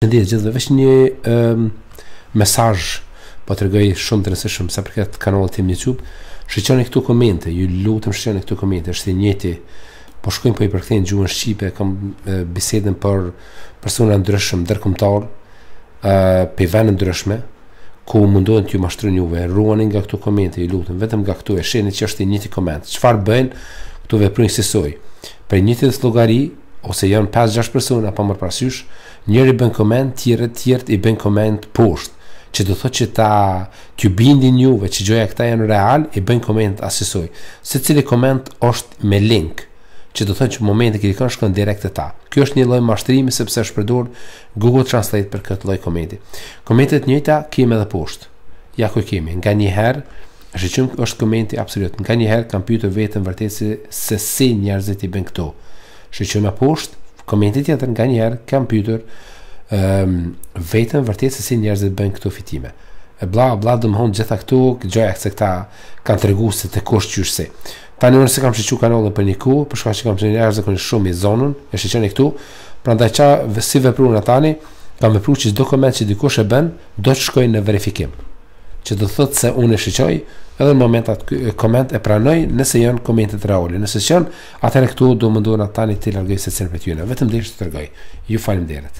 Në ditë gjithë dhe veç një um, mesaj po tregoj shumë të rëndësishëm sa i përket kanalit tim YouTube shiqoni këto komente ju lutem shiqoni këto komente është i njëjti po shkojmë po i përkthejnë në gjuhën shqipe kam e, bisedën për persona të ndryshëm ndërkombëtarë e, prej vendeve të ndryshme ku mundohen t'ju mashtrojnë juve ruhuni nga këto komente ju lutem vetëm nga këtu e shihni që është i njëjti koment çfarë bëjnë këta veprojnë sisoj pesë-gjashtë llogari ose janë 5-6 persona pa marrë parasysh, njëri bën koment, tje të tjerët i bëjnë koment poshtë, që do thotë që ta t'ju bindin juve që gjoja këta janë real, i bëjnë koment asisoj. Secili koment është me link, që do thotë që momentin që klikon shkon direkt te ta. Ky është një lloj mashtrimi sepse është përdor Google Translate për këtë lloj komenti. Komente të njëjta kemi edhe poshtë. Ja ku kemi, nganjëherë Shiqoni është komenti absolut. Nganjëherë kam pyetur veten vërtet se se si njerëzit i bëjnë këto. Shiqoni poshtë komenti tjetër nganjëherë kam pyetur ëm um, veten vërtet se si njerëzit bëjnë këto fitime. E bla bla domethënë të gjitha këto gjoja se këta kanë tregu se te kush qysh se. Tani unë s'e kam shiqu kanalin për një kohë, për shkak se kam qenë jashtëzakonisht shumë i zonën, e shiqoni këtu. Prandaj ça, si veproj tani, kam vepruar çdo koment që dikush e bën, do të shkojë në verifikim. Që do të thotë se unë e shiqoj edhe në moment at koment e pranoj nëse janë komentet reale. Nëse s'janë, atëherë këtu do mundohem tani t'i largoj secilin prej tyre. Vetëm desha t'ju tregoj. Ju faleminderit.